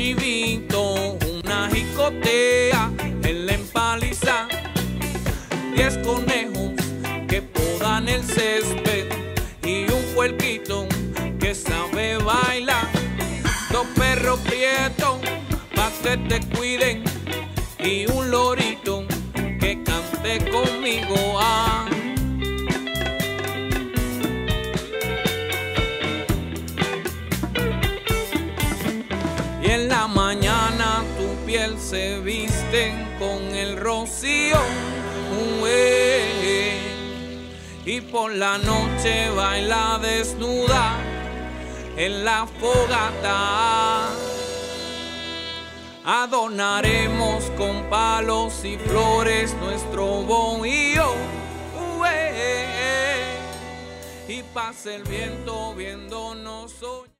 chivito, una jicotea en la empaliza, diez conejos que podan el césped y un puerquito que sabe bailar, dos perros prietos pa' que te cuiden y un lorito que cante conmigo. Ah, se viste con el rocío. Y por la noche baila desnuda en la fogata. Adornaremos con palos y flores nuestro bohío. Y pasa el viento viéndonos hoy.